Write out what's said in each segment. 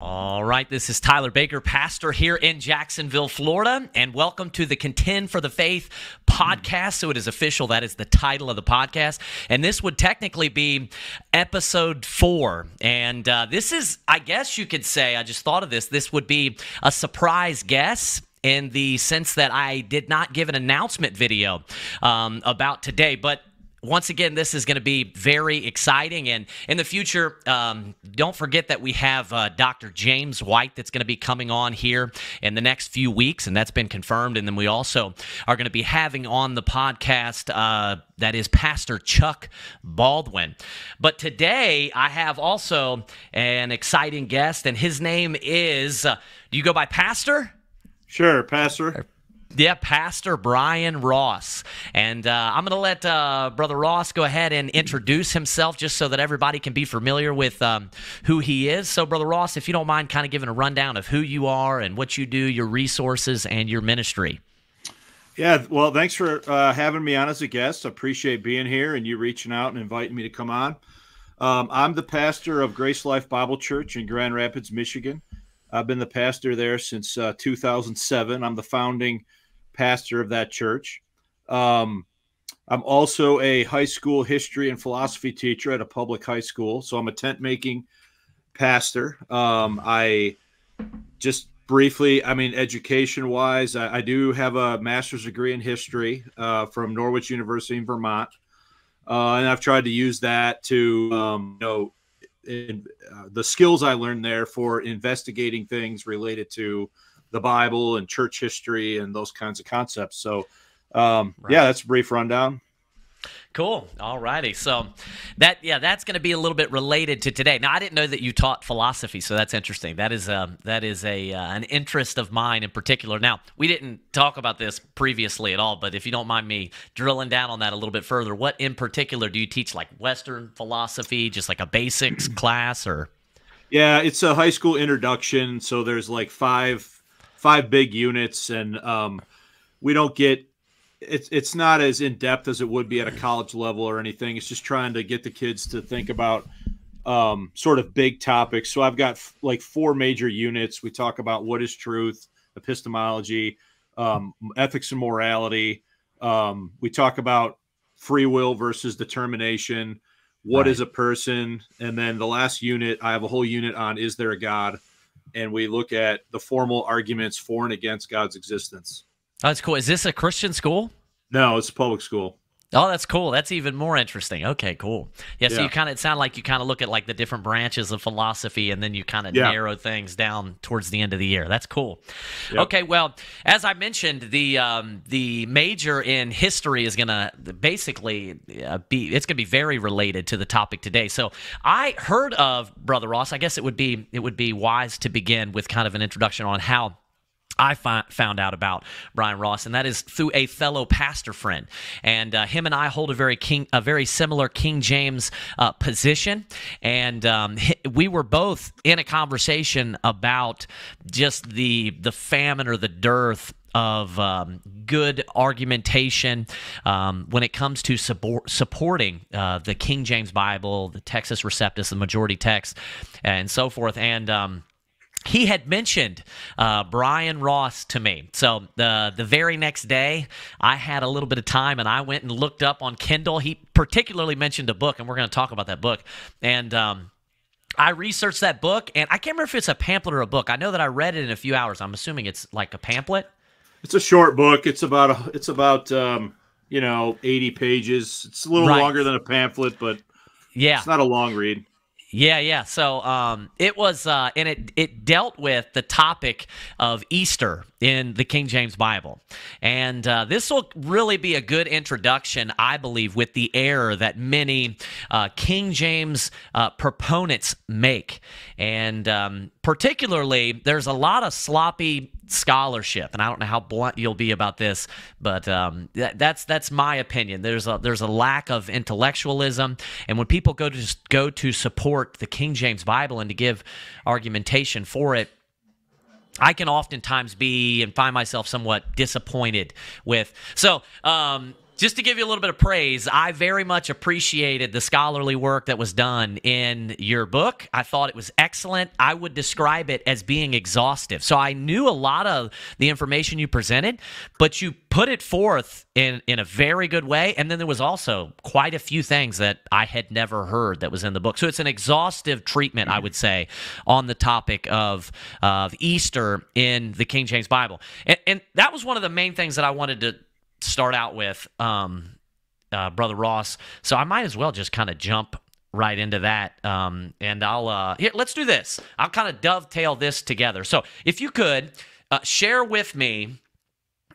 All right, this is Tyler Baker, pastor here in Jacksonville, Florida, and welcome to the Contend for the Faith podcast. So it is official, that is the title of the podcast. And this would technically be episode four. And uh, this is, I guess you could say, I just thought of this, this would be a surprise guest in the sense that I did not give an announcement video um, about today. But once again, this is going to be very exciting. And in the future, um, don't forget that we have uh, Dr. James White that's going to be coming on here in the next few weeks, and that's been confirmed. And then we also are going to be having on the podcast uh, that is Pastor Chuck Baldwin. But today, I have also an exciting guest, and his name is uh, do you go by Pastor? Sure, Pastor. Yeah, Pastor Bryan Ross. And uh, I'm going to let uh, Brother Ross go ahead and introduce himself just so that everybody can be familiar with um, who he is. So, Brother Ross, if you don't mind kind of giving a rundown of who you are and what you do, your resources, and your ministry. Yeah, well, thanks for uh, having me on as a guest. I appreciate being here and you reaching out and inviting me to come on. Um, I'm the pastor of Grace Life Bible Church in Grand Rapids, Michigan. I've been the pastor there since uh, 2007. I'm the founding pastor of that church. Um, I'm also a high school history and philosophy teacher at a public high school. So I'm a tent making pastor. Um, I just briefly, I mean, education wise, I, I, do have a master's degree in history uh, from Norwich University in Vermont. Uh, and I've tried to use that to, um, you know, in, uh, the skills I learned there for investigating things related to the Bible and church history and those kinds of concepts. So, um, right. yeah, that's a brief rundown. Cool. All righty. So that yeah, that's going to be a little bit related to today. Now, I didn't know that you taught philosophy, so that's interesting. That is um, that is a uh, an interest of mine in particular. Now, we didn't talk about this previously at all, but if you don't mind me drilling down on that a little bit further, what in particular do you teach? Like Western philosophy, just like a basics class, or? Yeah, it's a high school introduction. So there's like five five big units, and um, we don't get it's it's not as in depth as it would be at a college level or anything. It's just trying to get the kids to think about um, sort of big topics. So I've got f- like four major units. We talk about what is truth, epistemology, um, ethics and morality. Um, we talk about free will versus determination. What right. is a person? And then the last unit, I have a whole unit on is there a God? And we look at the formal arguments for and against God's existence. Oh, that's cool. Is this a Christian school? No, it's a public school. Oh, that's cool. That's even more interesting. Okay, cool. Yeah, so yeah. you kind of it sound like you kind of look at like the different branches of philosophy, and then you kind of yeah. narrow things down towards the end of the year. That's cool. Yep. Okay, well, as I mentioned, the um, the major in history is gonna basically uh, be it's gonna be very related to the topic today. So I heard of Brother Ross. I guess it would be it would be wise to begin with kind of an introduction on how I found out about Bryan Ross, and that is through a fellow pastor friend. And uh, him and I hold a very king, a very similar King James uh, position. And um, we were both in a conversation about just the the famine or the dearth of um, good argumentation um, when it comes to support, supporting uh, the King James Bible, the Textus Receptus, the majority text, and so forth. And um, he had mentioned uh, Bryan Ross to me. So the the very next day, I had a little bit of time and I went and looked up on Kindle. He particularly mentioned a book, and we're going to talk about that book. And um, I researched that book, and I can't remember if it's a pamphlet or a book. I know that I read it in a few hours. I'm assuming it's like a pamphlet. It's a short book. It's about a, it's about um, you know 80 pages. It's a little right. longer than a pamphlet, but yeah, it's not a long read. Yeah, yeah. So um, it was, uh, and it it dealt with the topic of Easter in the King James Bible, and uh, this will really be a good introduction, I believe, with the error that many uh, King James uh, proponents make, and um, particularly there's a lot of sloppy scholarship, and I don't know how blunt you'll be about this, but um, that, that's that's my opinion. There's a there's a lack of intellectualism, and when people go to go to support the King James Bible and to give argumentation for it, I can oftentimes be and find myself somewhat disappointed with. So. Um, just to give you a little bit of praise, I very much appreciated the scholarly work that was done in your book. I thought it was excellent. I would describe it as being exhaustive. So I knew a lot of the information you presented, but you put it forth in in a very good way. And then there was also quite a few things that I had never heard that was in the book. So it's an exhaustive treatment, I would say, on the topic of of Easter in the King James Bible. And, and that was one of the main things that I wanted to start out with, um, uh, Brother Ross. So I might as well just kind of jump right into that. Um, and I'll, uh, here, let's do this. I'll kind of dovetail this together. So if you could uh, share with me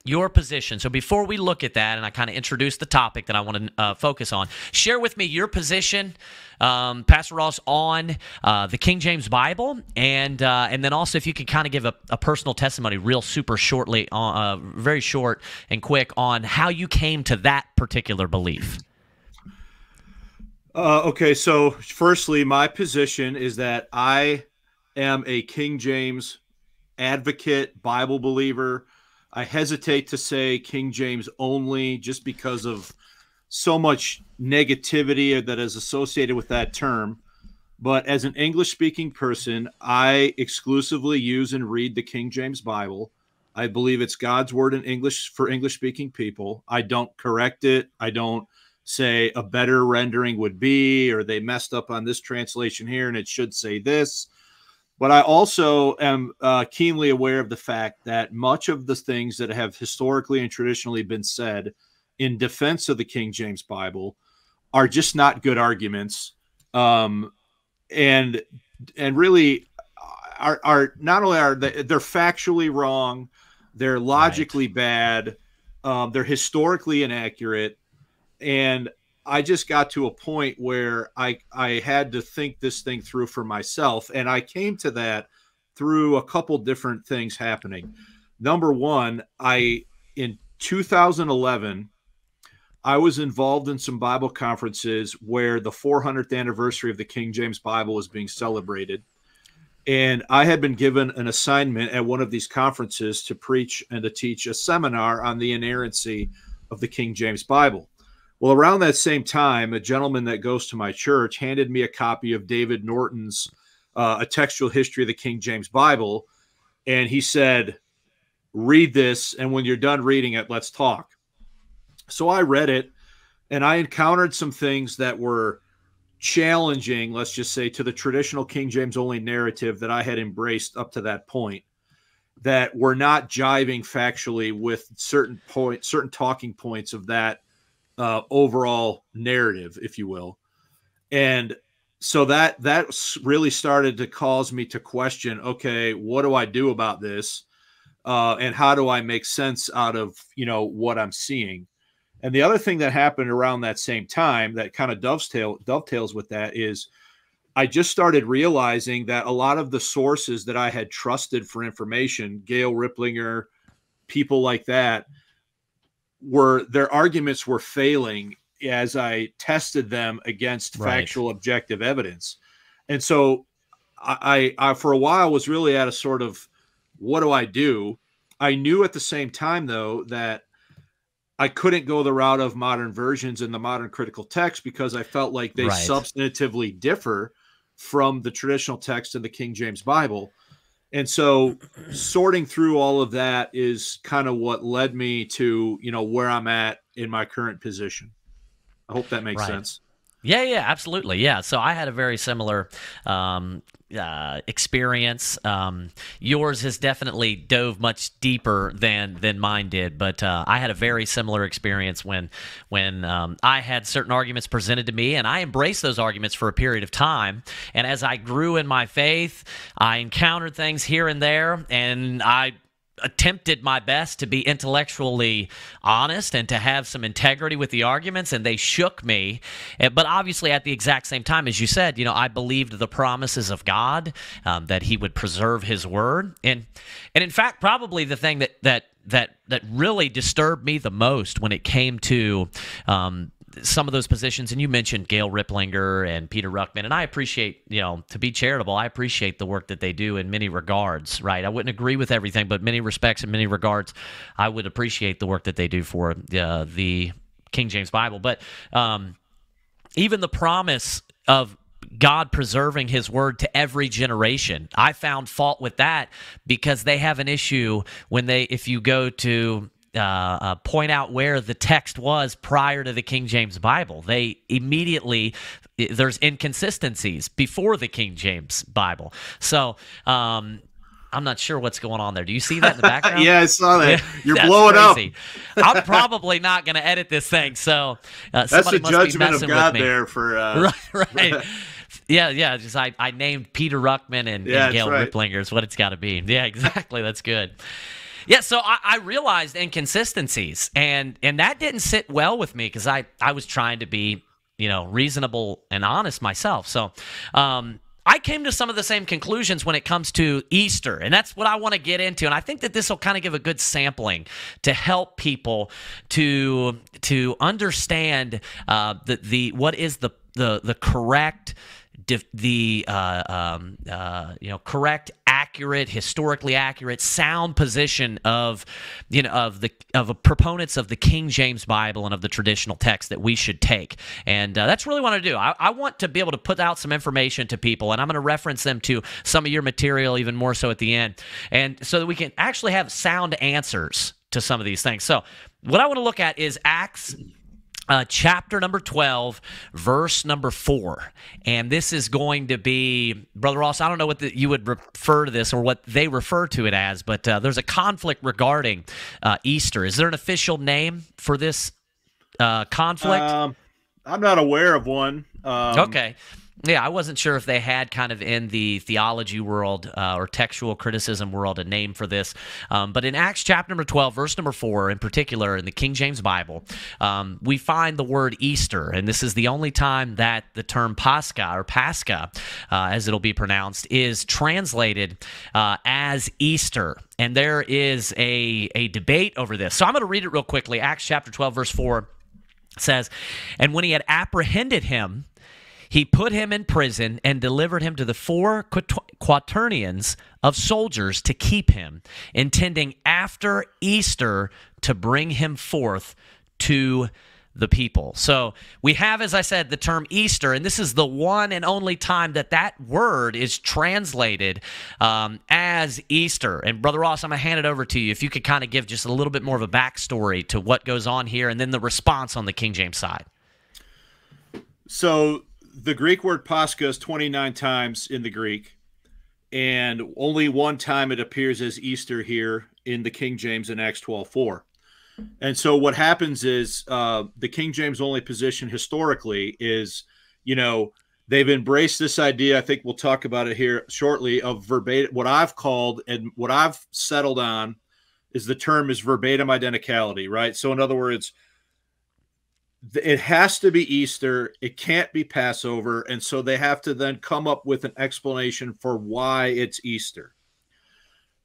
your position. So before we look at that, and I kind of introduce the topic that I want to uh, focus on, share with me your position, um, Pastor Ross, on uh, the King James Bible, and uh, and then also if you could kind of give a, a, personal testimony, real super shortly, uh, uh, very short and quick, on how you came to that particular belief. Uh, okay, so firstly, my position is that I am a King James advocate, Bible believer. I hesitate to say King James only just because of so much negativity that is associated with that term. But as an English speaking person, I exclusively use and read the King James Bible. I believe it's God's word in English for English speaking people. I don't correct it. I don't say a better rendering would be, or they messed up on this translation here and it should say this. But I also am uh, keenly aware of the fact that much of the things that have historically and traditionally been said in defense of the King James Bible are just not good arguments, um, and and really are are not only are they, they're factually wrong, they're logically right. bad, um, they're historically inaccurate, and I just got to a point where I I had to think this thing through for myself, and I came to that through a couple different things happening. Number one, I in 2011, I was involved in some Bible conferences where the 400th anniversary of the King James Bible was being celebrated. And I had been given an assignment at one of these conferences to preach and to teach a seminar on the inerrancy of the King James Bible. Well, around that same time, a gentleman that goes to my church handed me a copy of David Norton's uh, A Textual History of the King James Bible. And he said, Read this. And when you're done reading it, let's talk. So I read it and I encountered some things that were challenging, let's just say, to the traditional King James only narrative that I had embraced up to that point that were not jiving factually with certain point certain talking points of that uh, overall narrative, if you will. And so that that really started to cause me to question okay what do i do about this uh, and how do i make sense out of you know what i'm seeing and the other thing that happened around that same time that kind of dovetail dovetails with that is i just started realizing that a lot of the sources that i had trusted for information gail riplinger people like that were their arguments were failing as I tested them against right. factual objective evidence. And so I, I, for a while was really at a sort of what do I do? I knew at the same time though that I couldn't go the route of modern versions and the modern critical text because I felt like they right. substantively differ from the traditional text in the King James Bible. And so sorting through all of that is kind of what led me to, you know, where I'm at in my current position. I hope that makes right. sense. Yeah, yeah, absolutely. Yeah. So I had a very similar um, uh, experience. Um, yours has definitely dove much deeper than than mine did, but uh, I had a very similar experience when when um, I had certain arguments presented to me, and I embraced those arguments for a period of time. And as I grew in my faith, I encountered things here and there, and I attempted my best to be intellectually honest and to have some integrity with the arguments and they shook me. But obviously at the exact same time as you said you know i believed the promises of god um, that he would preserve his word. And and in fact probably the thing that that that that really disturbed me the most when it came to um, some of those positions, and you mentioned Gail Riplinger and Peter Ruckman, and I appreciate, you know, to be charitable, I appreciate the work that they do in many regards, right? I wouldn't agree with everything, but many respects, and many regards, I would appreciate the work that they do for uh, the King James Bible. But um, even the promise of God preserving his word to every generation. I found fault with that because they have an issue when they, if you go to uh, uh, point out where the text was prior to the King James Bible. They immediately there's inconsistencies before the King James Bible. So um, I'm not sure what's going on there. Do you see that in the background? yeah, I saw that. You're blowing crazy. up. I'm probably not going to edit this thing. So uh, that's the judgment of God there for uh... right. right. Yeah, yeah. Just I, I named Peter Ruckman and, yeah, and Gail right. Riplinger is what it's got to be. Yeah, exactly. That's good. Yeah, so I, I, realized inconsistencies, and and that didn't sit well with me because I I was trying to be you know reasonable and honest myself. So. Um, I came to some of the same conclusions when it comes to Easter, and that's what I want to get into. And I think that this will kind of give a good sampling to help people to to understand uh, the the what is the the the correct the uh, um, uh, you know correct, accurate, historically accurate, sound position of you know of the of proponents of the King James Bible and of the traditional text that we should take, and uh, that's really what I do. I, I, want to be able to put out some information to people, and I'm going to reference them to some of your material even more so at the end, and so that we can actually have sound answers to some of these things. So what I want to look at is Acts uh, chapter number 12, verse number 4. And this is going to be, Brother Ross, I don't know what the, you would refer to this or what they refer to it as, but uh, there's a conflict regarding uh, Easter. Is there an official name for this uh, conflict? Um, I'm not aware of one. Um, okay. Yeah, I wasn't sure if they had kind of in the theology world uh, or textual criticism world a name for this. Um, but in Acts chapter number 12, verse number 4, in particular, in the King James Bible, um, we find the word Easter. And this is the only time that the term Pascha or Pascha, uh, as it'll be pronounced, is translated uh, as Easter. And there is a, a debate over this. So I'm going to read it real quickly. Acts chapter 12, verse 4 says, And when he had apprehended him, he put him in prison and delivered him to the four quaternions of soldiers to keep him, intending after Easter to bring him forth to the people. So we have, as I said, the term Easter, and this is the one and only time that that word is translated um, as Easter. And Brother Ross, I'm going to hand it over to you. If you could kind of give just a little bit more of a backstory to what goes on here and then the response on the King James side. So the Greek word Pascha is 29 times in the Greek, and only one time it appears as Easter here in the King James in Acts 12 4. And so what happens is uh, the King James only position historically is, you know, they've embraced this idea. I think we'll talk about it here shortly of verbatim. What I've called and what I've settled on is the term is verbatim identicality, right? So in other words, it has to be Easter. It can't be Passover. And so they have to then come up with an explanation for why it's Easter.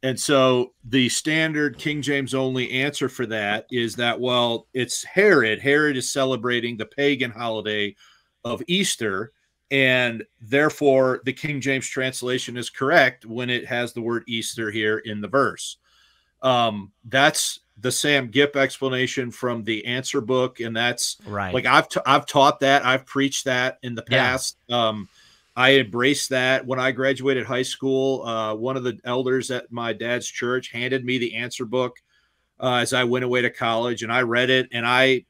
And so the standard King James only answer for that is that, well, it's Herod. Herod is celebrating the pagan holiday of Easter. And therefore, the King James translation is correct when it has the word Easter here in the verse. Um, that's the Sam Gipp explanation from the answer book, and that's right. Like I've t- I've taught that, I've preached that in the past. Yeah. Um, I embraced that when I graduated high school. Uh, one of the elders at my dad's church handed me the answer book uh, as I went away to college, and I read it, and I,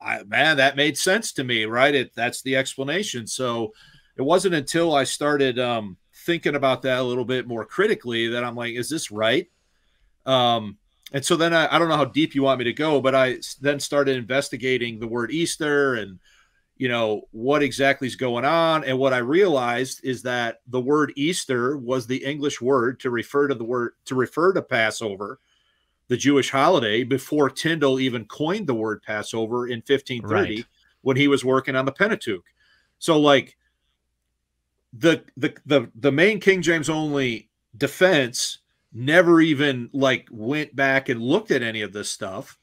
I man, that made sense to me, right? It that's the explanation. So it wasn't until I started um, thinking about that a little bit more critically that I'm like, is this right? Um, and so then I, I don't know how deep you want me to go, but I then started investigating the word Easter and you know what exactly is going on and what i realized is that the word easter was the english word to refer to the word to refer to passover the jewish holiday before tyndale even coined the word passover in 1530 right. when he was working on the pentateuch so like the the the, the main king james only defense never even like went back and looked at any of this stuff.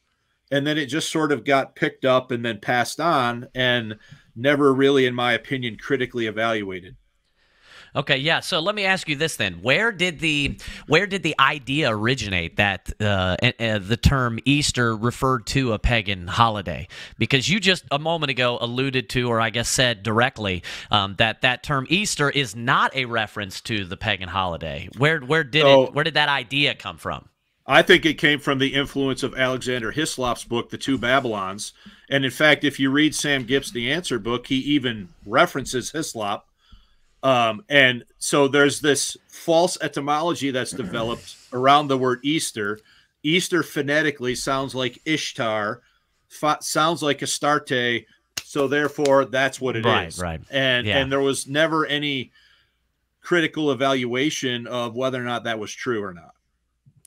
And then it just sort of got picked up and then passed on and never really in my opinion critically evaluated Okay, yeah. So let me ask you this then: Where did the where did the idea originate that uh, uh, the term Easter referred to a pagan holiday? Because you just a moment ago alluded to, or I guess said directly, um, that that term Easter is not a reference to the pagan holiday. Where where did so, it where did that idea come from? I think it came from the influence of Alexander Hislop's book, The Two Babylons. And in fact, if you read Sam Gipp's The Answer book, he even references Hislop um, and so there's this false etymology that's developed around the word Easter. Easter phonetically sounds like Ishtar, sounds like Astarte. So therefore, that's what it right, is. right, And yeah. and there was never any critical evaluation of whether or not that was true or not.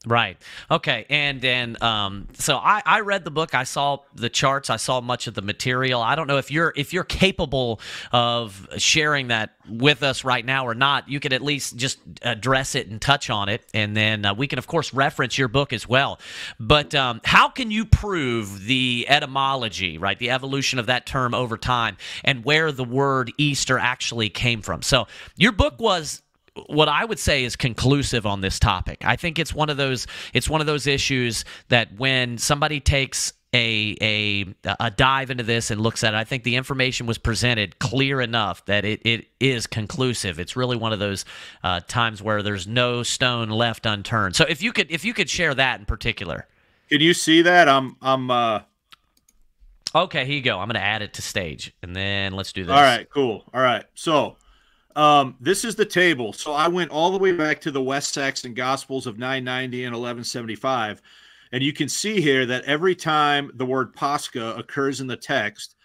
Right. Okay. And then, um, so I, I read the book. I saw the charts. I saw much of the material. I don't know if you're if you're capable of sharing that with us right now or not. You could at least just address it and touch on it, and then uh, we can of course reference your book as well. But um, how can you prove the etymology, right, the evolution of that term over time, and where the word Easter actually came from? So your book was what I would say is conclusive on this topic. I think it's one of those it's one of those issues that when somebody takes a a a dive into this and looks at it, I think the information was presented clear enough that it, it is conclusive. It's really one of those uh, times where there's no stone left unturned. So if you could if you could share that in particular. Can you see that? I'm I'm uh Okay, here you go. I'm going to add it to stage and then let's do this. All right, cool. All right. So, um, this is the table. So I went all the way back to the West Saxon Gospels of 990 and 1175. And you can see here that every time the word Pascha occurs in the text,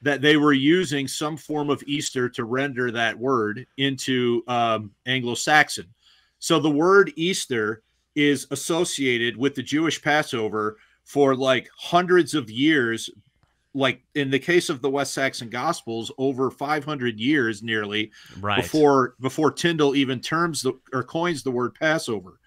that they were using some form of Easter to render that word into um, Anglo Saxon. So the word Easter is associated with the Jewish Passover for like hundreds of years like in the case of the West Saxon Gospels, over 500 years nearly right. before before Tyndale even terms the or coins the word Passover.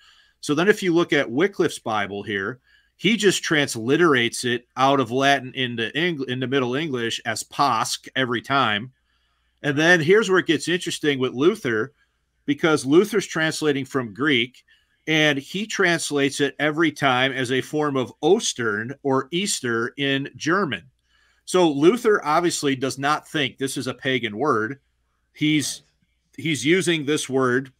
So then, if you look at Wycliffe's Bible here, he just transliterates it out of Latin into Eng- into Middle English as Pasch every time. And then here's where it gets interesting with Luther, because Luther's translating from Greek, and he translates it every time as a form of Ostern or Easter in German. So Luther obviously does not think this is a pagan word. He's he's using this word.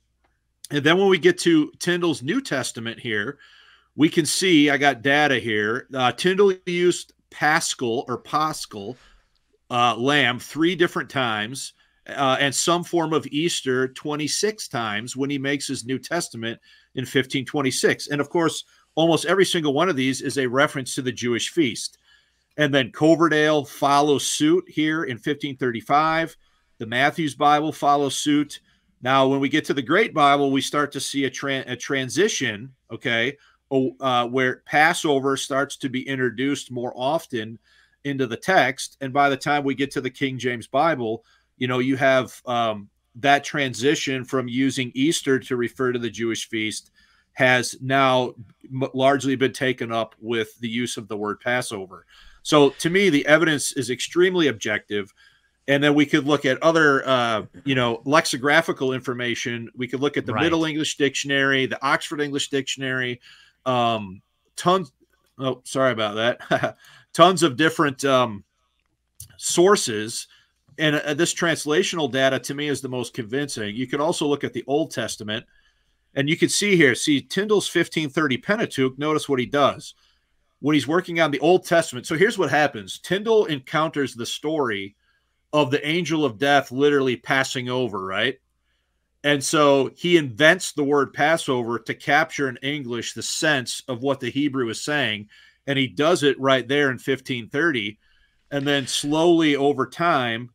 And then when we get to Tyndale's New Testament here, we can see I got data here. Uh, Tyndale used Paschal or Paschal uh, lamb three different times uh, and some form of Easter 26 times when he makes his New Testament in 1526. And of course, almost every single one of these is a reference to the Jewish feast. And then Coverdale follows suit here in 1535. The Matthews Bible follows suit. Now, when we get to the Great Bible, we start to see a, tra- a transition, okay, uh, where Passover starts to be introduced more often into the text. And by the time we get to the King James Bible, you know, you have um, that transition from using Easter to refer to the Jewish feast has now largely been taken up with the use of the word Passover. So to me, the evidence is extremely objective. And then we could look at other, uh, you know, lexicographical information. We could look at the right. Middle English Dictionary, the Oxford English Dictionary, um, tons. Oh, sorry about that. tons of different um, sources. And uh, this translational data to me is the most convincing. You could also look at the Old Testament, and you can see here, see Tyndale's 1530 Pentateuch. Notice what he does when he's working on the Old Testament. So here's what happens Tyndale encounters the story of the angel of death literally passing over, right? And so he invents the word Passover to capture in English the sense of what the Hebrew is saying. And he does it right there in 1530. And then slowly over time,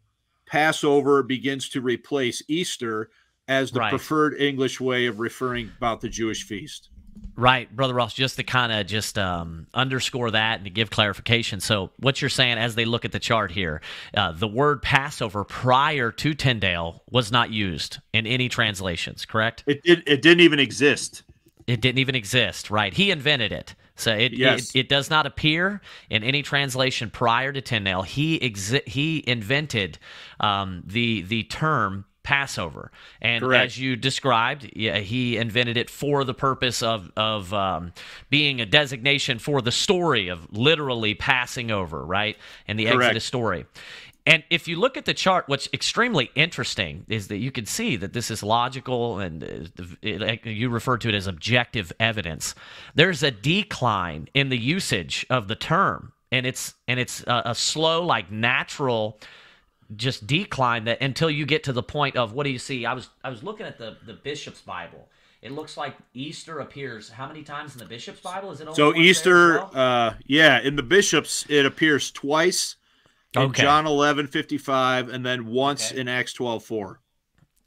Passover begins to replace Easter as the right. preferred English way of referring about the Jewish feast. Right, brother Ross. Just to kind of just um, underscore that and to give clarification. So, what you're saying as they look at the chart here, uh, the word Passover prior to Tyndale was not used in any translations. Correct? It did. It didn't even exist. It didn't even exist. Right. He invented it. So it, yes. it, it does not appear in any translation prior to Tyndale. He exi- he invented um, the the term Passover. And Correct. as you described, yeah, he invented it for the purpose of of um, being a designation for the story of literally passing over, right? And the Correct. Exodus story. And if you look at the chart, what's extremely interesting is that you can see that this is logical and it, you refer to it as objective evidence. There's a decline in the usage of the term, and it's and it's a, a slow, like natural just decline that until you get to the point of what do you see? I was I was looking at the the bishop's Bible. It looks like Easter appears how many times in the bishop's Bible? Is it so Easter? Well? Uh, yeah, in the bishops it appears twice in okay. John 11 55 and then once okay. in Acts 12 4.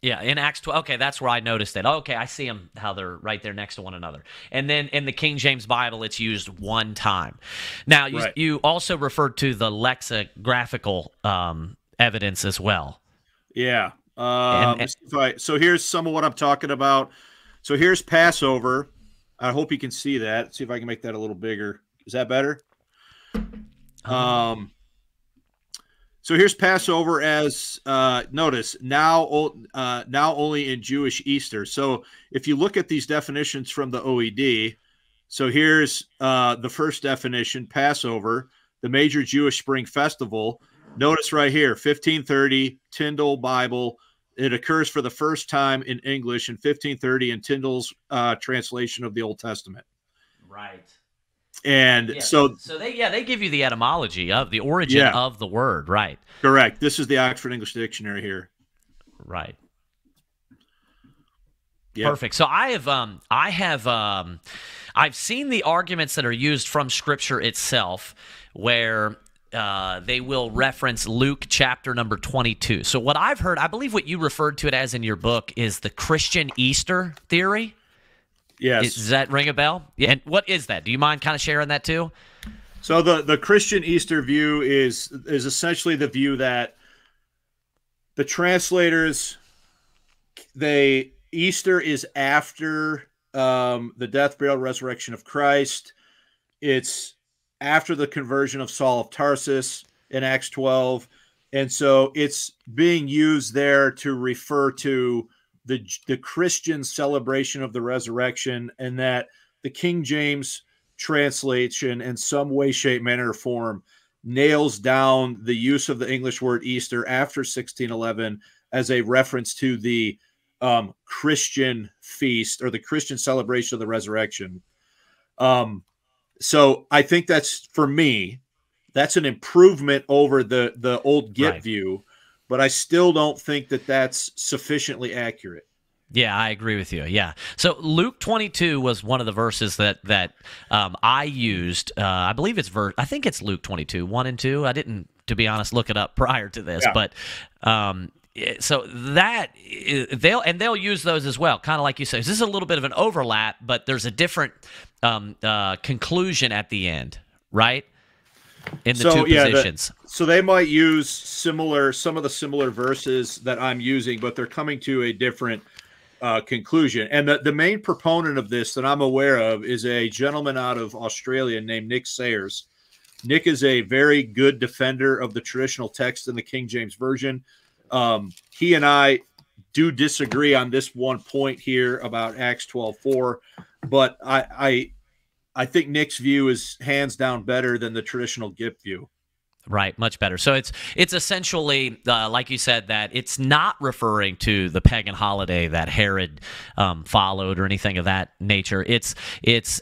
Yeah, in Acts 12. Okay, that's where I noticed it. Okay, I see them how they're right there next to one another. And then in the King James Bible, it's used one time. Now, you, right. you also referred to the lexicographical um, evidence as well. Yeah. Um, and, and, I, so here's some of what I'm talking about. So here's Passover. I hope you can see that. Let's see if I can make that a little bigger. Is that better? Uh-huh. Um. So here's Passover as uh, notice now uh, now only in Jewish Easter. So if you look at these definitions from the OED, so here's uh, the first definition: Passover, the major Jewish spring festival Notice right here, 1530 Tyndale Bible. It occurs for the first time in English in 1530 in Tyndale's uh, translation of the Old Testament. Right. And yeah, so, so they yeah they give you the etymology of the origin yeah. of the word, right? Correct. This is the Oxford English Dictionary here. Right. Yep. Perfect. So I have um I have um I've seen the arguments that are used from scripture itself where uh, they will reference Luke chapter number 22. So, what I've heard, I believe what you referred to it as in your book is the Christian Easter theory. Yes. Does that ring a bell? Yeah. And what is that? Do you mind kind of sharing that too? So the the Christian Easter view is is essentially the view that the translators they Easter is after um, the death, burial, resurrection of Christ. It's after the conversion of Saul of Tarsus in Acts 12. And so it's being used there to refer to the, the Christian celebration of the resurrection, and that the King James translation, in some way, shape, manner, or form, nails down the use of the English word Easter after 1611 as a reference to the um, Christian feast or the Christian celebration of the resurrection. Um, so I think that's for me, that's an improvement over the the old Gipp right. view, but I still don't think that that's sufficiently accurate. Yeah, I agree with you. Yeah. So Luke 22 was one of the verses that that um, I used. Uh, I believe it's verse. I think it's Luke 22, one and two. I didn't, to be honest, look it up prior to this, yeah. but um, so that they'll and they'll use those as well kind of like you say this is a little bit of an overlap but there's a different um, uh, conclusion at the end right? In the so, two yeah, positions. the, so they might use similar some of the similar verses that i'm using but they're coming to a different uh, conclusion. And the, the main proponent of this that i'm aware of is a gentleman out of australia named nick sayers. Nick is a very good defender of the traditional text in the king james version um, he and I do disagree on this one point here about Acts 12 4, but I, I I think Nick's view is hands down better than the traditional Gipp view. Right, much better. So it's it's essentially uh, like you said that it's not referring to the pagan holiday that Herod um, followed or anything of that nature. It's it's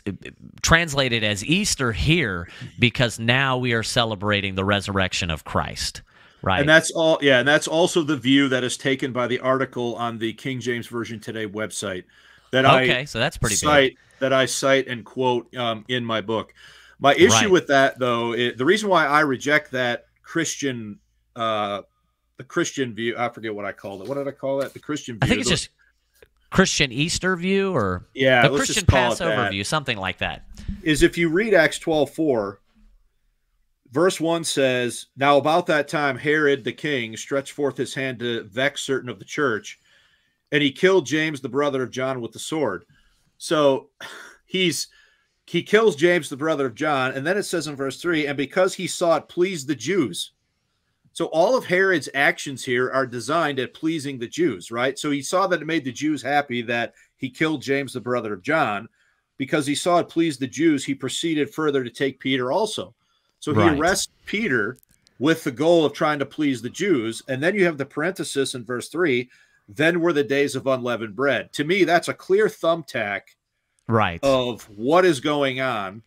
translated as Easter here because now we are celebrating the resurrection of Christ. Right. And that's all yeah, and that's also the view that is taken by the article on the King James Version Today website that okay, I Okay, so that's pretty cite, big. that I cite and quote um, in my book. My issue right. with that though, it, the reason why I reject that Christian uh the Christian view, I forget what I called it. What did I call it? The Christian view. I think it's just Christian Easter view or yeah, the Christian Passover view, something like that. Is if you read Acts 12 4, verse 1 says, Now about that time, Herod the king stretched forth his hand to vex certain of the church, and he killed James, the brother of John, with the sword. So he's he kills James, the brother of John, and then it says in verse 3, and because he saw it pleased the Jews. So all of Herod's actions here are designed at pleasing the Jews, right? So he saw that it made the Jews happy that he killed James, the brother of John, because he saw it pleased the Jews. He proceeded further to take Peter also. So he right. arrests Peter with the goal of trying to please the Jews. And then you have the parenthesis in verse three. Then were the days of unleavened bread. To me, that's a clear thumbtack, right, of what is going on.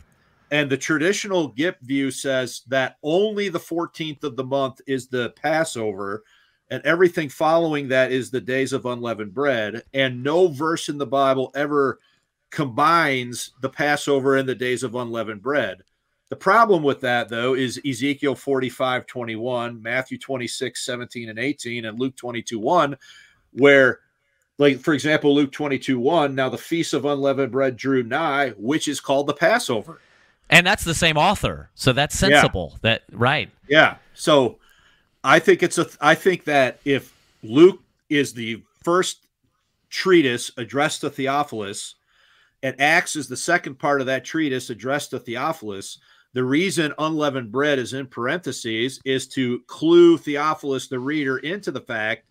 And the traditional Gipp view says that only the 14th of the month is the Passover, and everything following that is the days of unleavened bread. And no verse in the Bible ever combines the Passover and the days of unleavened bread. The problem with that, though, is Ezekiel 45 21, Matthew 26 17 and 18, and Luke 22 1, where, like, for example, Luke 22 1, now the feast of unleavened bread drew nigh, which is called the Passover. And that's the same author. So that's sensible. Yeah. That right. Yeah. So I think it's a I think that if Luke is the first treatise addressed to Theophilus and Acts is the second part of that treatise addressed to Theophilus, the reason unleavened bread is in parentheses is to clue Theophilus the reader into the fact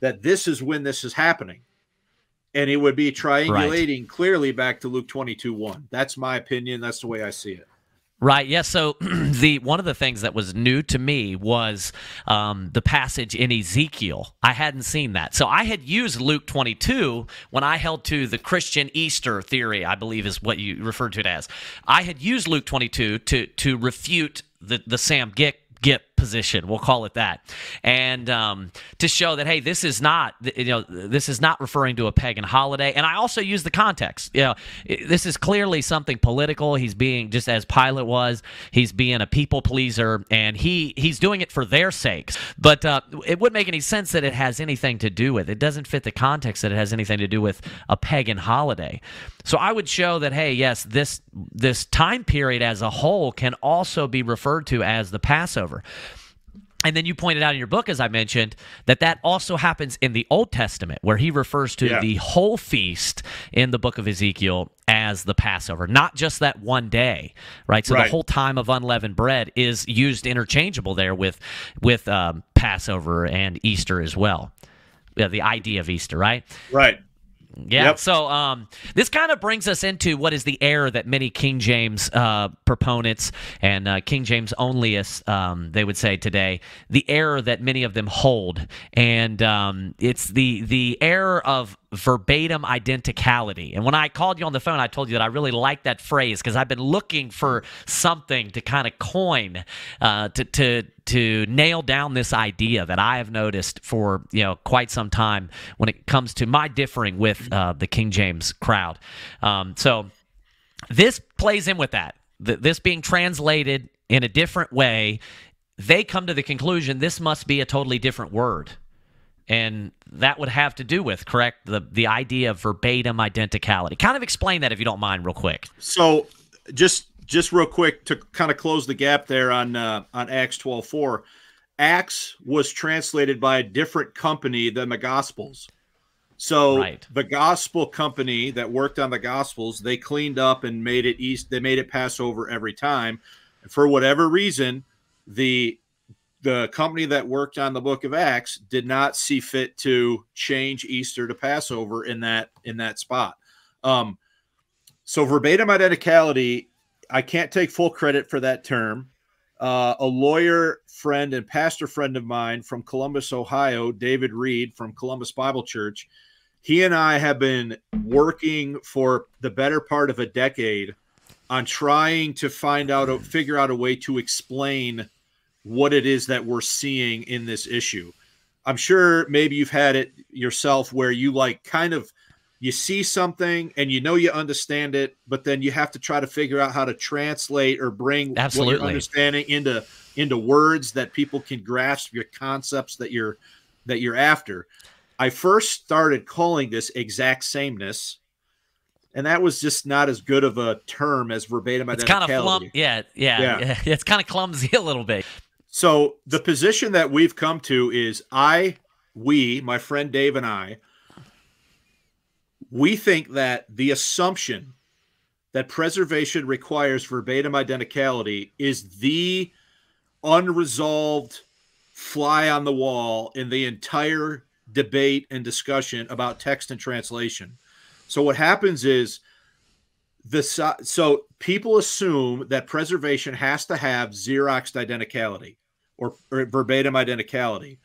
that this is when this is happening and it would be triangulating right. clearly back to Luke 22 1. That's my opinion. That's the way I see it. Right. Yeah. So the one of the things that was new to me was um, the passage in Ezekiel. I hadn't seen that, so I had used Luke 22 when I held to the Christian Easter theory. I believe is what you referred to it as. I had used Luke 22 to to refute the the Sam Gipp Gipp position. We'll call it that, and um, to show that hey, this is not you know this is not referring to a pagan holiday. And I also use the context. You know, this is clearly something political. He's being just as Pilate was. He's being a people pleaser, and he he's doing it for their sakes. But uh, it wouldn't make any sense that it has anything to do with. It doesn't fit the context that it has anything to do with a pagan holiday. So I would show that hey, yes, this this time period as a whole can also be referred to as the Passover. And then you pointed out in your book, as I mentioned, that that also happens in the Old Testament, where he refers to yeah. the whole feast in the book of Ezekiel as the Passover, not just that one day, right? So right. the whole time of unleavened bread is used interchangeable there with with um, Passover and Easter as well. Yeah, the idea of Easter, right? Right. Yeah. Yep. So um, this kind of brings us into what is the error that many King James uh, proponents and uh, King James onlyists, um, they would say today, the error that many of them hold, and um, it's the the error of verbatim identicality. And when I called you on the phone, I told you that I really like that phrase because I've been looking for something to kind of coin uh, to to to nail down this idea that I have noticed for you know quite some time when it comes to my differing with uh, the King James crowd. Um, so this plays in with that. this being translated in a different way, they come to the conclusion this must be a totally different word and that would have to do with correct the the idea of verbatim identicality. Kind of explain that if you don't mind, real quick. So just just real quick to kind of close the gap there on uh, on Acts twelve four. Acts was translated by a different company than the Gospels. So right. the gospel company that worked on the gospels, they cleaned up and made it east. They made it Passover every time. And for whatever reason, the the company that worked on the book of acts did not see fit to change easter to passover in that in that spot. Um so verbatim identicality i can't take full credit for that term. Uh, a lawyer friend and pastor friend of mine from columbus ohio david reed from columbus bible church he and i have been working for the better part of a decade on trying to find out figure out a way to explain what it is that we're seeing in this issue. I'm sure maybe you've had it yourself where you like kind of you see something and you know you understand it, but then you have to try to figure out how to translate or bring Absolutely. what you're understanding into into words that people can grasp your concepts that you're that you're after. I first started calling this exact sameness and that was just not as good of a term as verbatim it's kind of flum- yeah, yeah, yeah. It's kind of clumsy a little bit. So the position that we've come to is I, we, my friend Dave and I, we think that the assumption that preservation requires verbatim identicality is the unresolved fly on the wall in the entire debate and discussion about text and translation. So what happens is the so people assume that preservation has to have Xeroxed identicality or, or verbatim identicality.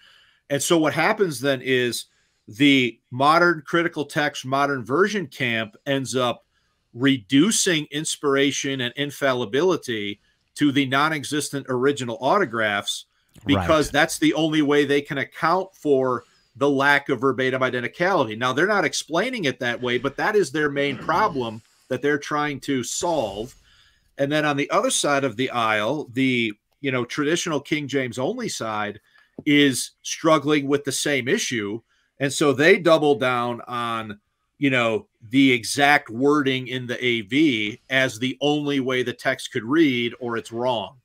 And so what happens then is the modern critical text modern version camp ends up reducing inspiration and infallibility to the non-existent original autographs because right. that's the only way they can account for the lack of verbatim identicality. Now they're not explaining it that way, but that is their main problem that they're trying to solve. And then on the other side of the aisle, the you know traditional King James only side is struggling with the same issue, and so they double down on you know the exact wording in the AV as the only way the text could read, or it's wrong.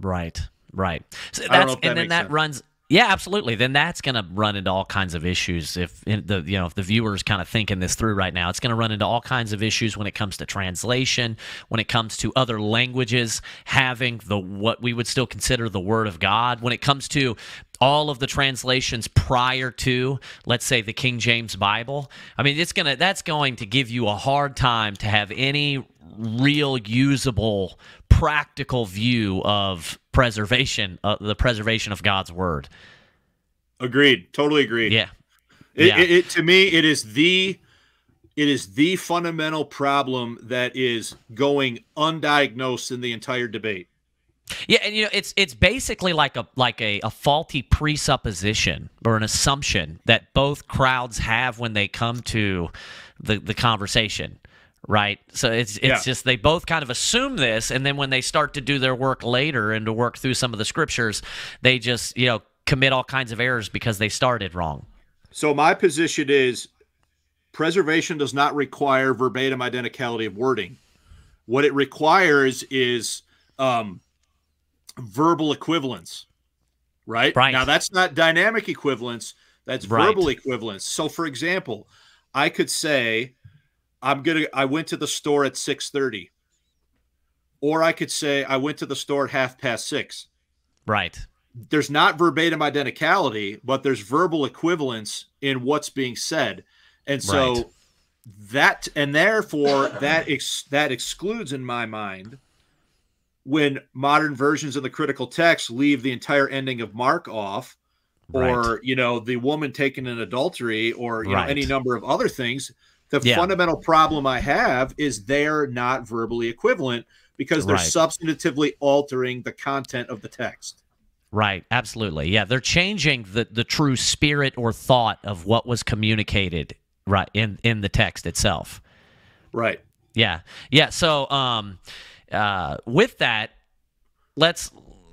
Right, right. So that's, and then that sense. runs yeah, absolutely. Then that's going to run into all kinds of issues. If the you know if the viewer's kind of thinking this through right now, it's going to run into all kinds of issues when it comes to translation, when it comes to other languages having the what we would still consider the Word of God, when it comes to all of the translations prior to let's say the King James Bible. I mean, it's going to that's going to give you a hard time to have any real usable practical view of preservation, uh, the preservation of God's word. Agreed. Totally agreed. Yeah. It, yeah. It, it, to me, it is the it is the fundamental problem that is going undiagnosed in the entire debate. Yeah, and you know it's it's basically like a like a, a faulty presupposition or an assumption that both crowds have when they come to the the conversation right? So it's it's yeah. just they both kind of assume this, and then when they start to do their work later and to work through some of the scriptures, they just you know commit all kinds of errors because they started wrong. So my position is preservation does not require verbatim identicality of wording. What it requires is um, verbal equivalence, right? Right. Now that's not dynamic equivalence. That's right. verbal equivalence. So, for example, I could say I'm gonna I went to the store at 6:30. Or I could say I went to the store at half past six. Right. There's not verbatim identicality, but there's verbal equivalence in what's being said. And so right. that and therefore that ex, that excludes in my mind when modern versions of the critical text leave the entire ending of Mark off or right. you know the woman taken in adultery or you right. know any number of other things the yeah. fundamental problem I have is they're not verbally equivalent because they're right. substantively altering the content of the text. Right, absolutely. Yeah, they're changing the the true spirit or thought of what was communicated right in in the text itself. Right. Yeah. Yeah, so um uh with that let's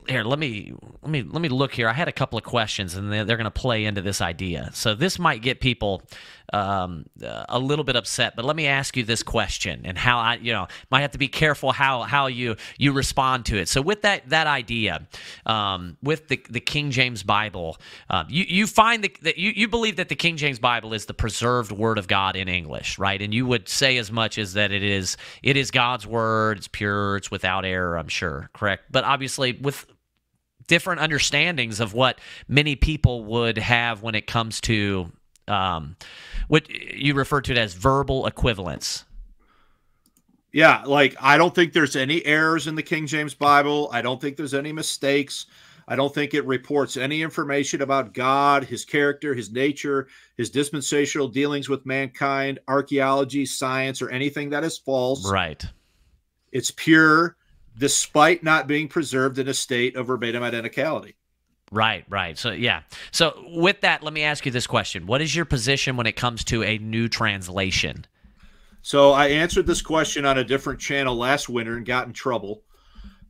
here let me let me let me look here. I had a couple of questions and they're, they're going to play into this idea. So this might get people um, a little bit upset but let me ask you this question and how i you know might have to be careful how how you you respond to it. So with that that idea um, with the the king james bible um, you you find that, that you, you believe that the king james bible is the preserved word of god in english right? And you would say as much as that it is it is god's word. It's pure. It's without error i'm sure correct? But obviously with different understandings of what many people would have when it comes to um, what you refer to it as verbal equivalence. Yeah, like I don't think there's any errors in the King James Bible. I don't think there's any mistakes. I don't think it reports any information about God, his character, his nature, his dispensational dealings with mankind, archaeology, science, or anything that is false. Right. It's pure despite not being preserved in a state of verbatim identicality. Right, right. So, yeah. So, with that, let me ask you this question What is your position when it comes to a new translation? So, I answered this question on a different channel last winter and got in trouble.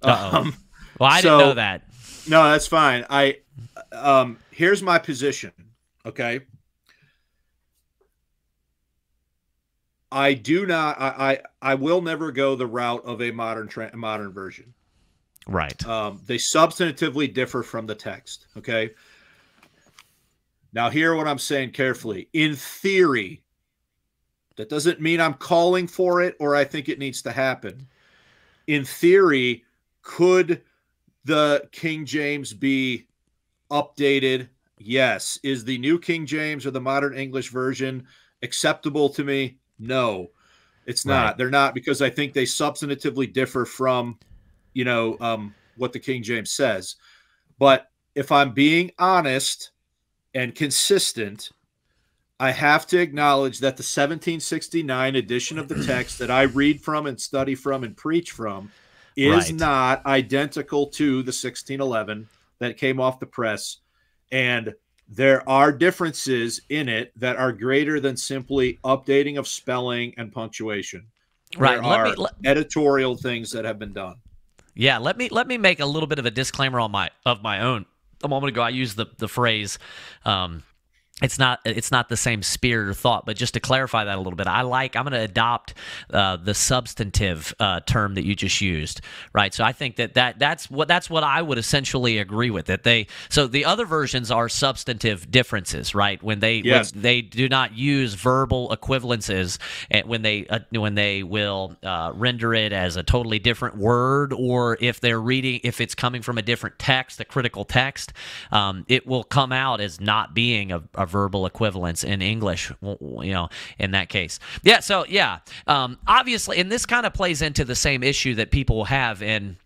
Um, well, I so, didn't know that. No, that's fine. I um here's my position. Okay. I do not. I, I I will never go the route of a modern tra- modern version. Right. Um, they substantively differ from the text. Okay. Now, hear what I'm saying carefully. In theory, that doesn't mean I'm calling for it or I think it needs to happen. In theory, could the King James be updated? Yes. Is the New King James or the modern English version acceptable to me? No, it's not. Right. They're not because I think they substantively differ from, you know, um, what the King James says. But if I'm being honest and consistent, I have to acknowledge that the 1769 edition of the text that I read from and study from and preach from is right. not identical to the 1611 that came off the press. And there are differences in it that are greater than simply updating of spelling and punctuation. Right. There let are me, let, editorial things that have been done. Yeah, let me let me make a little bit of a disclaimer on my of my own. A moment ago, I used the the phrase um, it's not it's not the same spirit or thought but just to clarify that a little bit i like i'm going to adopt uh, the substantive uh, term that you just used right so i think that, that that's what that's what i would essentially agree with that they so the other versions are substantive differences right when they yes. when they do not use verbal equivalences and when they uh, when they will uh, render it as a totally different word or if they're reading if it's coming from a different text a critical text um, it will come out as not being a, a verbal equivalents in English, you know, in that case. Yeah, so yeah, um, obviously, and this kind of plays into the same issue that people have in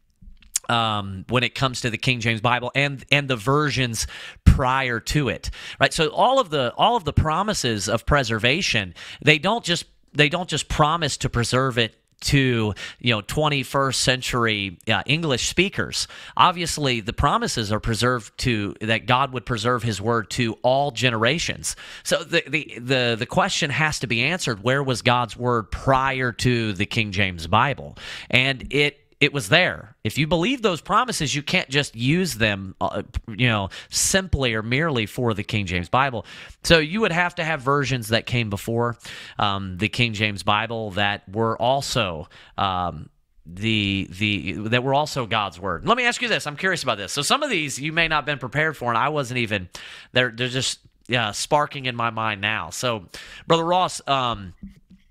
um, when it comes to the King James Bible and and the versions prior to it, right? So all of the all of the promises of preservation, they don't just they don't just promise to preserve it to you know 21st century uh, English speakers. Obviously, the promises are preserved to that God would preserve His word to all generations. So the the the, the question has to be answered: Where was God's word prior to the King James Bible? And it it was there. If you believe those promises, you can't just use them, uh, you know, simply or merely for the King James Bible. So you would have to have versions that came before um, the King James Bible that were also. Um, the the that were also God's word. Let me ask you this. I'm curious about this. So some of these you may not have been prepared for, and I wasn't even. They're they're just yeah sparking in my mind now. So, brother Ross, um,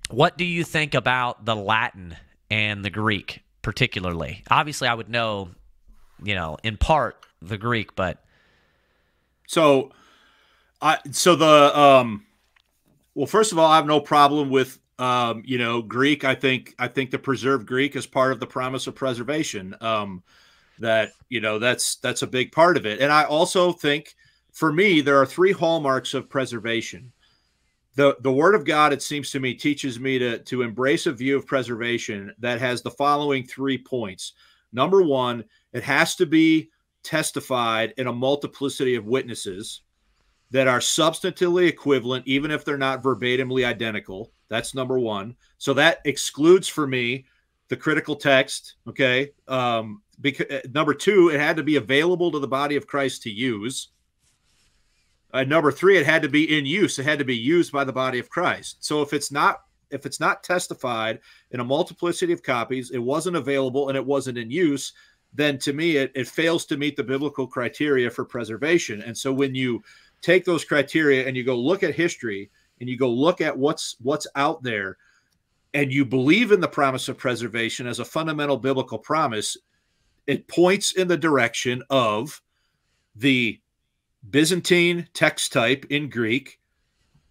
what do you think about the Latin and the Greek? Particularly. Obviously, I would know, you know, in part the Greek, but so I so the um well, first of all, I have no problem with um, you know, Greek. I think I think the preserved Greek is part of the promise of preservation. Um that, you know, that's that's a big part of it. And I also think for me, there are three hallmarks of preservation the the word of god it seems to me teaches me to to embrace a view of preservation that has the following three points. Number one it has to be testified in a multiplicity of witnesses that are substantively equivalent even if they're not verbatimly identical. That's number one. So that excludes for me the critical text okay? Um because number two it had to be available to the body of christ to use uh, number three, it had to be in use. It had to be used by the body of Christ. So if it's not if it's not testified in a multiplicity of copies, it wasn't available and it wasn't in use, then to me it, it fails to meet the biblical criteria for preservation. And so when you take those criteria and you go look at history and you go look at what's what's out there and you believe in the promise of preservation as a fundamental biblical promise, it points in the direction of the Byzantine text type in Greek,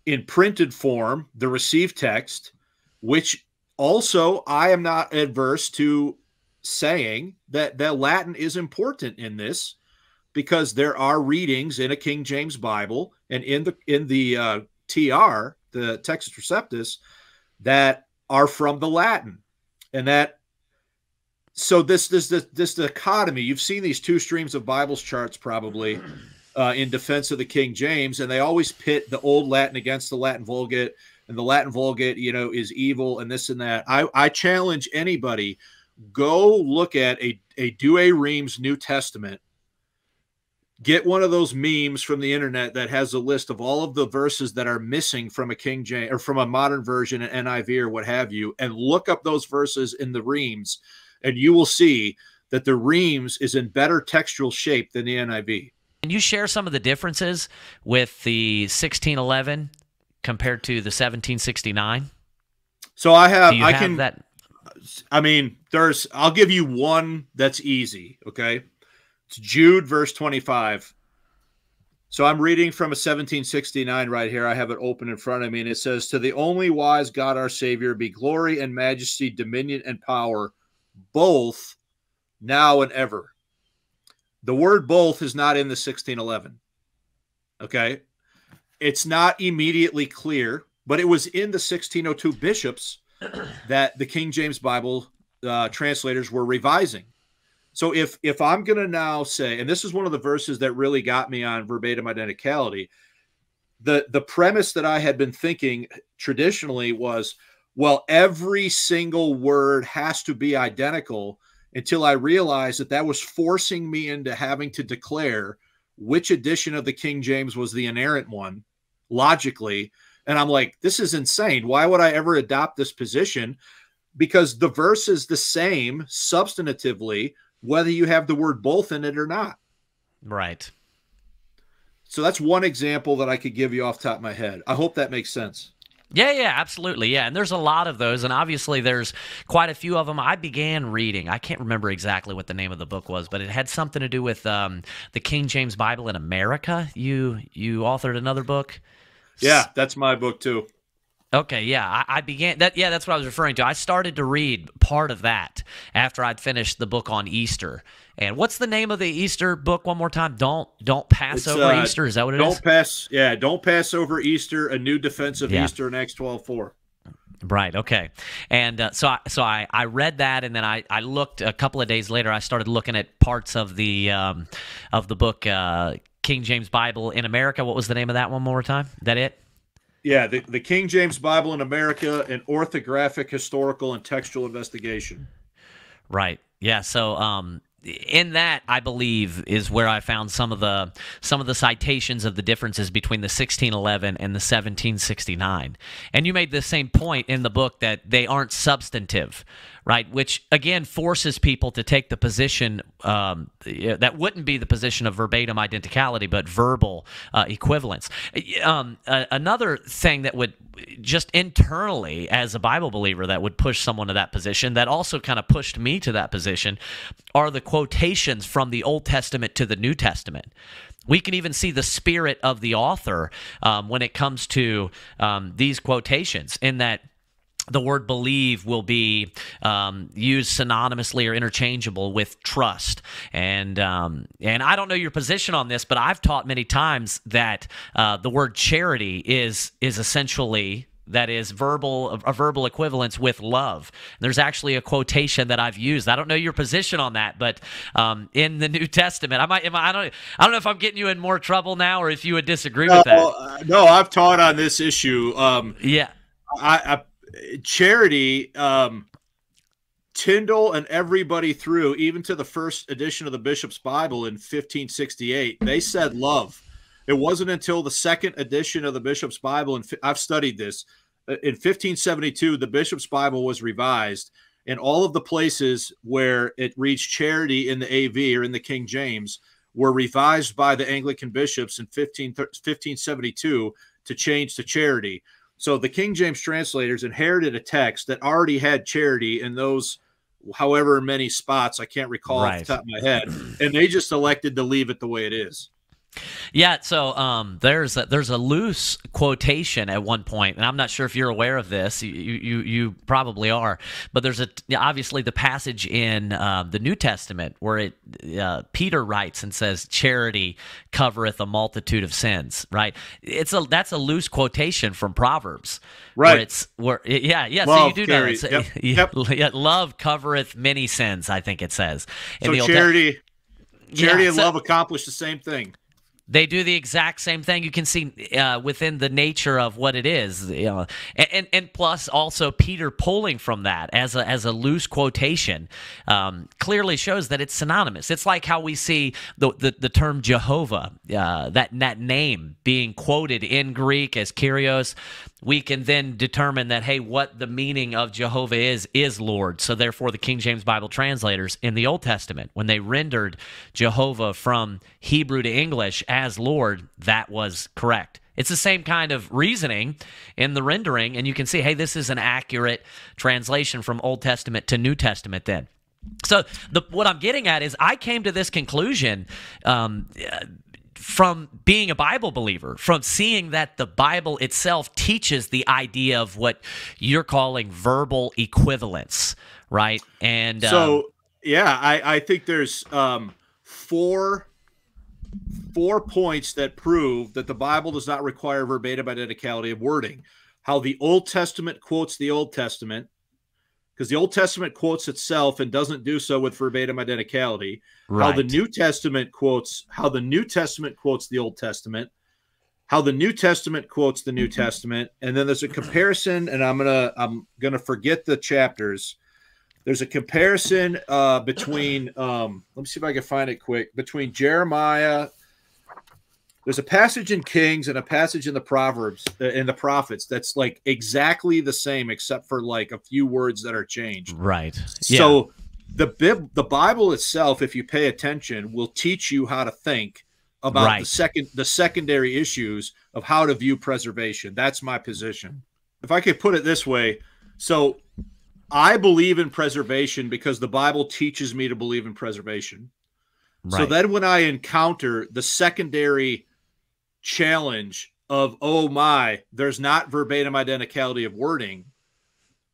in printed form, the received text, which also I am not adverse to saying that that Latin is important in this because there are readings in a King James Bible and in the in the uh, TR, the Textus Receptus, that are from the Latin, and that so this this this this dichotomy. You've seen these two streams of Bibles charts probably uh, in defense of the King James, and they always pit the old Latin against the Latin Vulgate, and the Latin Vulgate, you know, is evil and this and that. I, I challenge anybody go look at a, a Douay Rheims New Testament. Get one of those memes from the internet that has a list of all of the verses that are missing from a King James or from a modern version, an NIV or what have you, and look up those verses in the Rheims, and you will see that the Rheims is in better textual shape than the NIV. Can you share some of the differences with the 1611 compared to the 1769? So I have, I can, that. I mean, there's, I'll give you one that's easy. Okay. It's Jude, verse 25. So I'm reading from a 1769 right here. I have it open in front of me, and it says, To the only wise God our Savior be glory and majesty, dominion and power, both now and ever. The word both is not in the 1611. Okay. It's not immediately clear, but it was in the 1602 bishops that the King James Bible uh, translators were revising. So if if I'm going to now say, and this is one of the verses that really got me on verbatim identicality, the the premise that I had been thinking traditionally was, well, every single word has to be identical until I realized that that was forcing me into having to declare which edition of the King James was the inerrant one logically. And I'm like, this is insane. Why would I ever adopt this position? Because the verse is the same substantively whether you have the word both in it or not. Right. So that's one example that I could give you off top of my head. I hope that makes sense. Yeah, yeah, absolutely. Yeah, and there's a lot of those, and obviously there's quite a few of them. I began reading. I can't remember exactly what the name of the book was, but it had something to do with um, the King James Bible in America. You you authored another book. Yeah, that's my book too. Okay, yeah, I, I, began that. Yeah, that's what I was referring to. I started to read part of that after I'd finished the book on Easter. And what's the name of the Easter book? One more time. Don't don't pass it's, over uh, Easter. Is that what it don't is? don't pass. Yeah, don't pass over Easter. A new defense of yeah. Easter in Acts twelve four. Right. Okay. And uh, so, I, so I, I read that, and then I, I looked a couple of days later. I started looking at parts of the um, of the book uh, King James Bible in America. What was the name of that one more time? That it? Yeah, the, the King James Bible in America, an orthographic, historical, and textual investigation. Right. Yeah. So, um, in that i believe is where i found some of the some of the citations of the differences between the 1611 and the 1769 and you made the same point in the book that they aren't substantive right? Which again forces people to take the position um, that wouldn't be the position of verbatim identicality, but verbal uh, equivalence. Um, uh, another thing that would just internally, as a Bible believer, that would push someone to that position, that also kind of pushed me to that position, are the quotations from the Old Testament to the New Testament we can even see the spirit of the author um, when it comes to um, these quotations in that the word believe will be um, used synonymously or interchangeable with trust. And um, and I don't know your position on this, but I've taught many times that uh, the word charity is is essentially that is verbal a verbal equivalence with love. There's actually a quotation that I've used. I don't know your position on that, but um, in the New Testament, I might. I, I don't. I don't know if I'm getting you in more trouble now, or if you would disagree no, with that. Uh, no, I've taught on this issue. Um, yeah. I, I charity um Tyndale and everybody through, even to the first edition of the Bishop's Bible in 1568, they said love. It wasn't until the second edition of the Bishop's Bible, and I've studied this, uh, in 1572, the Bishop's Bible was revised, and all of the places where it reads charity in the AV or in the King James were revised by the Anglican bishops in 15, 1572 to change to charity. So the King James translators inherited a text that already had charity in those however many spots. I can't recall right. off the top of my head. And they just elected to leave it the way it is. Yeah, so um, there's a, there's a loose quotation at one point, and I'm not sure if you're aware of this. You you, you probably are, but there's a obviously the passage in uh, the New Testament where it uh, Peter writes and says, "Charity covereth a multitude of sins." Right? It's a that's a loose quotation from Proverbs. Right. Where it's where yeah yeah. Love so you do carries. know. Yep. yep. love covereth many sins. I think it says. In so charity. Charity yeah, and so, love accomplish the same thing. They do the exact same thing. You can see uh, within the nature of what it is, you know, and, and, plus also Peter pulling from that as a as a loose quotation um, clearly shows that it's synonymous. It's like how we see the the, the term Jehovah, uh, that that name being quoted in Greek as Kyrios we can then determine that hey what the meaning of jehovah is is lord. So therefore the king james bible translators in the old testament when they rendered jehovah from hebrew to english as lord that was correct. It's the same kind of reasoning in the rendering and you can see hey this is an accurate translation from old testament to new testament then. So the, what i'm getting at is i came to this conclusion um, from being a Bible believer, from seeing that the Bible itself teaches the idea of what you're calling verbal equivalence, right? And so, um, yeah, I, I think there's um, four four points that prove that the Bible does not require verbatim identicality of wording. How the Old Testament quotes the Old Testament, because the Old Testament quotes itself and doesn't do so with verbatim identicality. Right. How the New Testament quotes how the New Testament quotes the Old Testament, how the New Testament quotes the New Testament, and then there's a comparison. And I'm gonna I'm gonna forget the chapters. There's a comparison uh, between um, let me see if I can find it quick between Jeremiah there's a passage in Kings and a passage in the Proverbs uh, in the prophets that's like exactly the same except for like a few words that are changed. Right. Yeah. So the bib the Bible itself, if you pay attention, will teach you how to think about right. the second the secondary issues of how to view preservation. That's my position. If I could put it this way, so I believe in preservation because the Bible teaches me to believe in preservation. Right. So then when I encounter the secondary challenge of oh my there's not verbatim identicality of wording.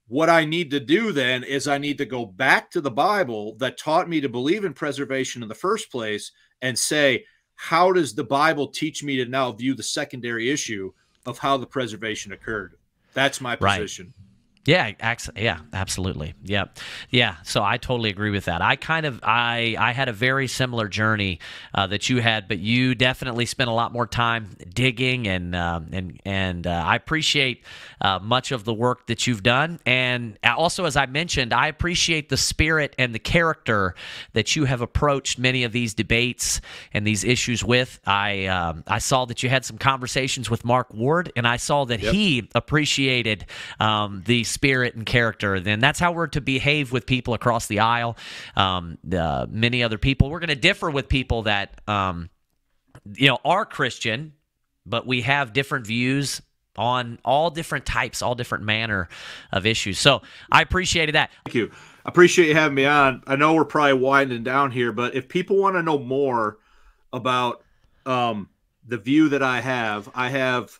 What i need to do then is i need to go back to the bible that taught me to believe in preservation in the first place and say how does the bible teach me to now view the secondary issue of how the preservation occurred? That's my position. right. Yeah, yeah, absolutely. Yeah, yeah. So I totally agree with that. I kind of, I, I had a very similar journey uh, that you had, but you definitely spent a lot more time digging, and um, and and uh, I appreciate uh, much of the work that you've done, and also as I mentioned, I appreciate the spirit and the character that you have approached many of these debates and these issues with. I, um, I saw that you had some conversations with Mark Ward, and I saw that yep. he appreciated um, the spirit and character, then that's how we're to behave with people across the aisle. Um, uh, many other people. We're going to differ with people that, um, you know, are Christian, but we have different views on all different types, all different manner of issues. So I appreciated that. Thank you. I appreciate you having me on. I know we're probably winding down here, but if people want to know more about um, the view that I have, I have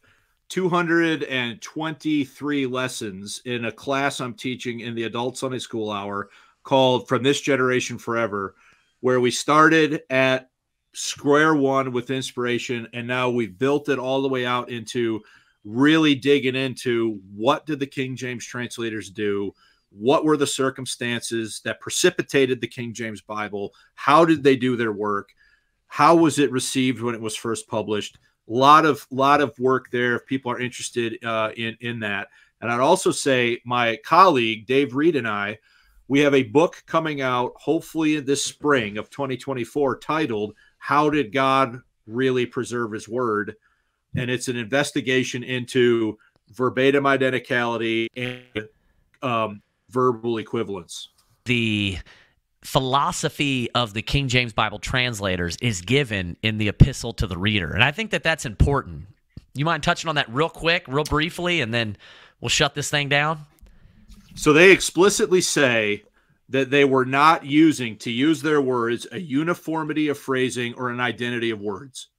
223 lessons in a class I'm teaching in the adult Sunday school hour called From This Generation Forever, where we started at square one with inspiration and now we've built it all the way out into really digging into what did the King James translators do? What were the circumstances that precipitated the King James Bible? How did they do their work? How was it received when it was first published? Lot of lot of work there if people are interested uh, in in that. And i'd also say my colleague dave reed and i we have a book coming out hopefully this spring of 2024 titled how did god really preserve his word? And it's an investigation into verbatim identicality and um, verbal equivalence. The philosophy of the King James Bible translators is given in the epistle to the reader. And I think that that's important. You mind touching on that real quick, real briefly, and then we'll shut this thing down? So they explicitly say that they were not using, to use their words, a uniformity of phrasing or an identity of words.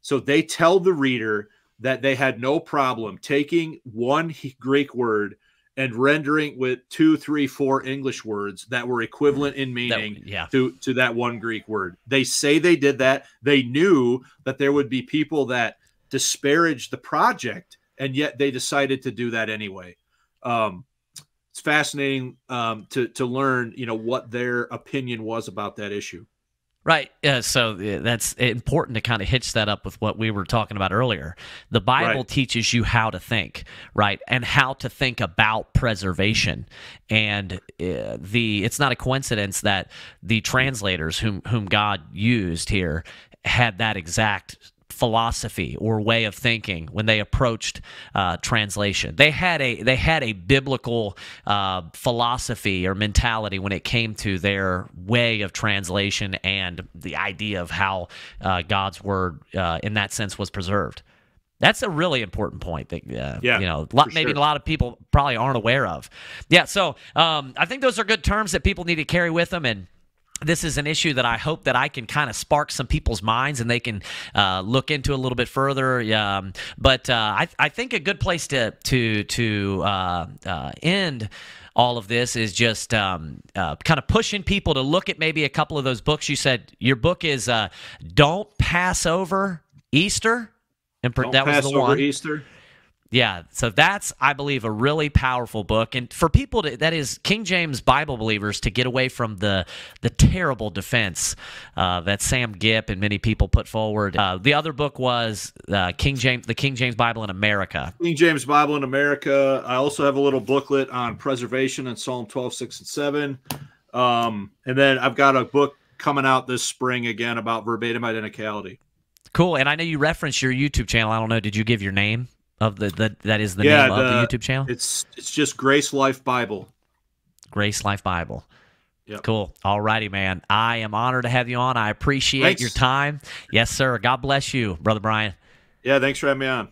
So they tell the reader that they had no problem taking one Greek word and rendering with two, three, four English words that were equivalent in meaning that, yeah. to, to that one Greek word. They say they did that. They knew that there would be people that disparaged the project, and yet they decided to do that anyway. Um, it's fascinating um, to to learn, you know, what their opinion was about that issue. Right. Yeah, so that's important to kind of hitch that up with what we were talking about earlier. The Bible right. teaches you how to think, right, and how to think about preservation. And uh, the it's not a coincidence that the translators whom whom God used here had that exact philosophy or way of thinking when they approached uh, translation. They had a they had a biblical uh, philosophy or mentality when it came to their way of translation and the idea of how uh, God's word, uh, in that sense, was preserved. That's a really important point that uh, yeah, you know lot, maybe sure. a lot of people probably aren't aware of. Yeah, so um, I think those are good terms that people need to carry with them and this is an issue that I hope that I can kind of spark some people's minds and they can uh, look into a little bit further. Um, but uh, I, I, think a good place to to to uh, uh end all of this is just um, uh, kind of pushing people to look at maybe a couple of those books. You said your book is uh, "Don't Pass Over Easter," and Don't that was the one. Easter. Yeah, so that's I believe a really powerful book, and for people to, that is King James Bible believers to get away from the the terrible defense uh, that Sam Gipp and many people put forward. Uh, the other book was uh, King James, the King James Bible in America. King James Bible in America. I also have a little booklet on preservation in Psalm 12, 6, and 7. Um, and then I've got a book coming out this spring again about verbatim identicality. Cool. And I know you referenced your YouTube channel. I don't know. Did you give your name? Of the, the that is the yeah, name the, of the YouTube channel? It's it's just Grace Life Bible. Grace Life Bible. Yep. Cool. All righty, man. I am honored to have you on. I appreciate thanks. your time. Yes, sir. God bless you, Brother Bryan. Yeah, thanks for having me on.